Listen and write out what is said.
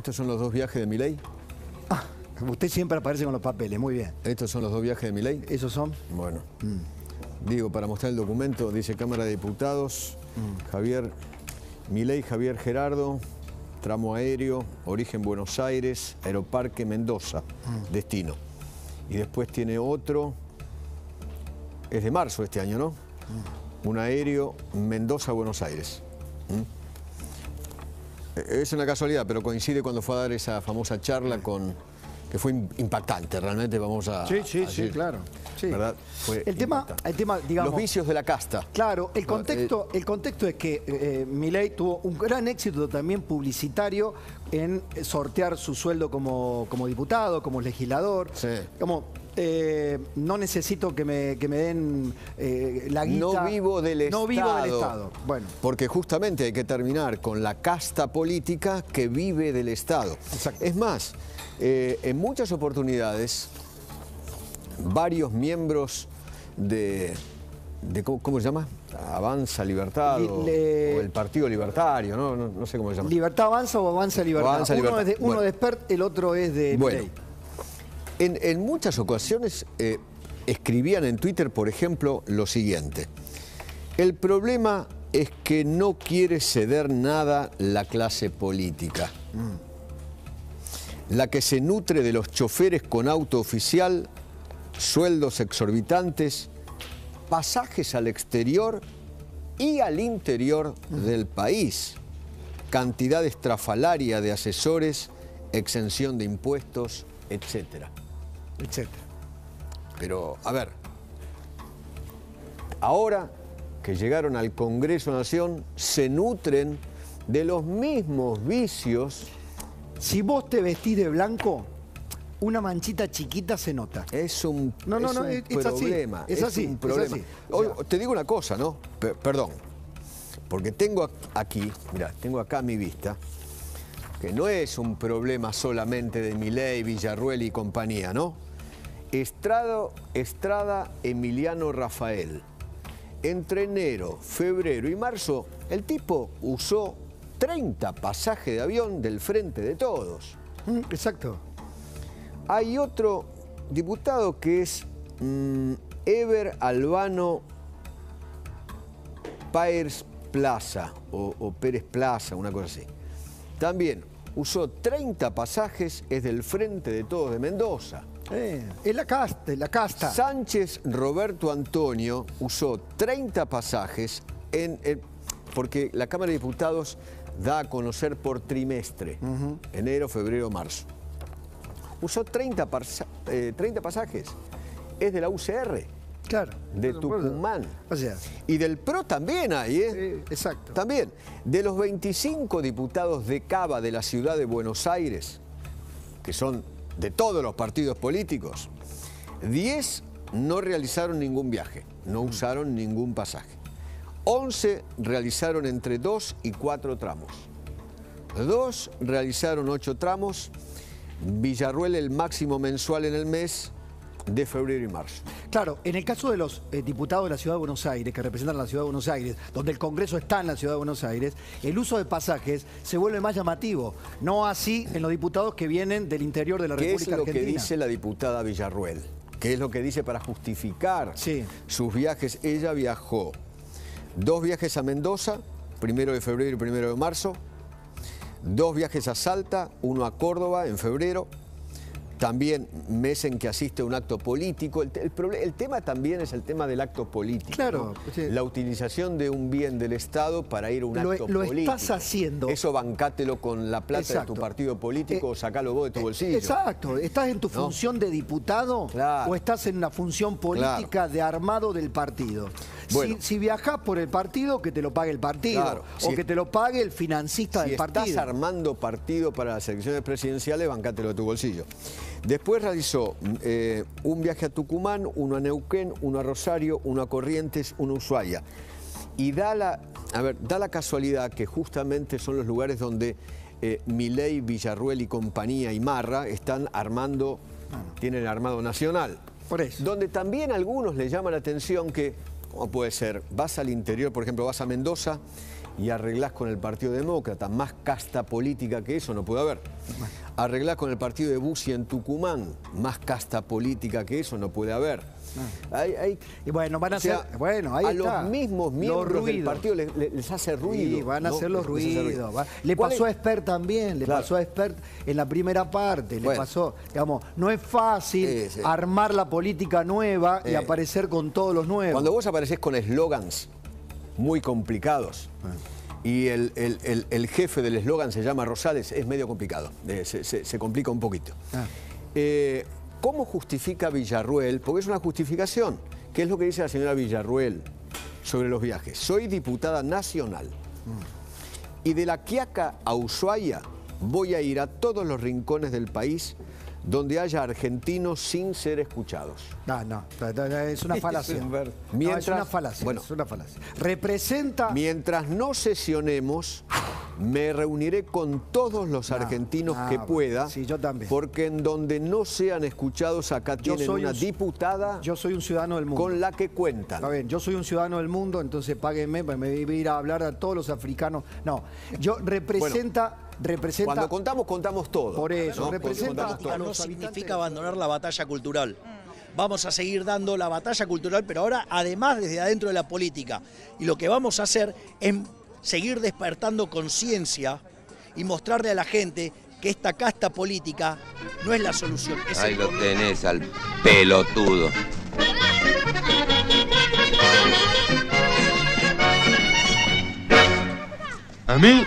¿Estos son los dos viajes de Milei? Ah, usted siempre aparece con los papeles, muy bien. ¿Estos son los dos viajes de Milei? ¿Esos son? Bueno. Digo, para mostrar el documento, dice Cámara de Diputados, Javier Milei, Javier Gerardo, tramo aéreo, origen Buenos Aires, Aeroparque Mendoza, destino. Y después tiene otro, es de marzo este año, ¿no? Un aéreo Mendoza-Buenos Aires. ¿Mm? Es una casualidad, pero coincide cuando fue a dar esa famosa charla con que fue im- impactante, realmente vamos a... Sí, sí, a sí, claro. Sí. ¿verdad? Fue El tema, el tema, digamos... Los vicios de la casta. Claro, el No, contexto, el contexto es que eh, Milei tuvo un gran éxito también publicitario en sortear su sueldo como, como diputado, como legislador. Sí. Como, eh, no necesito que me, que me den eh, la guita. No vivo del Estado. No vivo del Estado. Bueno, Porque justamente hay que terminar con la casta política que vive del Estado. Exacto. Es más, eh, en muchas oportunidades, varios miembros de, de ¿cómo, cómo se llama? Avanza Libertad Li- o, le- o el Partido Libertario, ¿no? No, no sé cómo se llama. ¿Libertad avanza o avanza libertad? Avanza uno Libertad. es de, uno Bueno. de Spert, el otro es de Bueno. En, en muchas ocasiones eh, escribían en Twitter, por ejemplo, lo siguiente. El problema es que no quiere ceder nada la clase política. La que se nutre de los choferes con auto oficial, sueldos exorbitantes, pasajes al exterior y al interior del país, cantidad estrafalaria de asesores, exención de impuestos, etcétera. Etcétera. Pero, a ver, ahora que llegaron al Congreso Nación, se nutren de los mismos vicios. Si vos te vestís de blanco, una manchita chiquita se nota. Es un, No, no, es no, un es- es así, problema. es así, un es problema. así. Hoy, te digo una cosa, ¿no? Pe- perdón. Porque tengo aquí, mira, tengo acá a mi vista, que no es un problema solamente de Milei, Villarruel y compañía, ¿no? Estrado, Estrada Emiliano Rafael. Entre enero, febrero y marzo, el tipo usó 30 pasajes de avión del frente de todos. Mm, Exacto. Hay otro diputado que es mm, Ever Albano Páez Plaza o, o Pérez Plaza, una cosa así. También usó 30 pasajes, es del Frente de Todos de Mendoza. Eh, es la casta, es la casta. Sánchez Roberto Antonio usó 30 pasajes en, en- porque la Cámara de Diputados da a conocer por trimestre, enero, febrero, marzo. Usó 30, parsa- eh, 30 pasajes. Es de la UCR, claro. de. Tucumán. O sea, Y del PRO también hay, ¿eh? exacto. También, de los 25 diputados de Cava de la ciudad de Buenos Aires, que son de todos los partidos políticos, 10 no realizaron ningún viaje, no usaron ningún pasaje. 11 realizaron entre 2 y 4 tramos. 2 realizaron 8 tramos. Villarruel el máximo mensual en el mes de febrero y marzo. Claro, en el caso de los eh, diputados de la Ciudad de Buenos Aires, que representan a la Ciudad de Buenos Aires, donde el Congreso está en la Ciudad de Buenos Aires, el uso de pasajes se vuelve más llamativo. No así en los diputados que vienen del interior de la ¿Qué es República lo que Argentina. dice la diputada Villarruel? ¿Qué es lo que dice para justificar Sí. sus viajes? Ella viajó dos viajes a Mendoza, primero de febrero y primero de marzo, dos viajes a Salta, uno a Córdoba en febrero, también mes en que asiste a un acto político. El, el el tema también es el tema del acto político. Claro, ¿no? sí. La utilización de un bien del Estado para ir a un Lo- acto lo político. estás haciendo. Eso bancátelo con la plata Exacto. de tu partido político Eh, o sacalo vos de tu Eh, bolsillo. Exacto. ¿Estás en tu ¿No? función de diputado Claro. o estás en una función política de armado del partido? Bueno. Si, si viajás por el partido, que te lo pague el partido. Claro. O Si que te lo pague el financista Si del estás partido. armando partido para las elecciones presidenciales, bancátelo de tu bolsillo. Después realizó eh, un viaje a Tucumán, uno a Neuquén, uno a Rosario, uno a Corrientes, uno a Ushuaia. Y da la, a ver, da la casualidad que justamente son los lugares donde eh, Milei, Villarruel y compañía y Marra están armando, tienen armado nacional. Por eso. Donde también a algunos les llama la atención que, ¿cómo puede ser? Vas al interior, por ejemplo, vas a Mendoza y arreglás con el Partido Demócrata, más casta política que eso no puede haber. Arreglás con el partido de Bussi en Tucumán, más casta política que eso no puede haber. Ah. Hay, y bueno, van a ser, bueno, ahí a los mismos miembros del partido les, hace ruido. Sí, van a hacer los ruidos. Le pasó a Esper también, le pasó a Esper en la primera parte, le pasó, digamos, no es fácil armar la política nueva y eh. aparecer con todos los nuevos. Cuando vos apareces con eslogans muy complicados, ah. Y el, jefe del eslogan se llama Rosales, es medio complicado, eh, se, complica un poquito. Ah. Eh, ¿Cómo justifica Villarruel? Porque es una justificación. ¿Qué es lo que dice la señora Villarruel sobre los viajes? Soy diputada nacional. Y de la Quiaca a Ushuaia voy a ir a todos los rincones del país donde haya argentinos sin ser escuchados. No, no, es una falacia. es una falacia, bueno, es una falacia. Representa... Mientras no sesionemos, me reuniré con todos los argentinos que pueda. Sí, yo también. Porque en donde no sean escuchados, acá tienen una diputada. Yo soy un ciudadano del mundo. Con la que cuentan. Está bien, yo soy un ciudadano del mundo, entonces páguenme, pues me voy a ir a hablar a todos los africanos. No, yo representa. representa... Cuando contamos, contamos todo. Por eso, representa. No significa abandonar la batalla cultural vamos a seguir dando la batalla cultural, pero ahora además desde adentro de la política. Y lo que vamos a hacer es seguir despertando conciencia y mostrarle a la gente que esta casta política no es la solución. Ahí lo tenés al pelotudo. A mí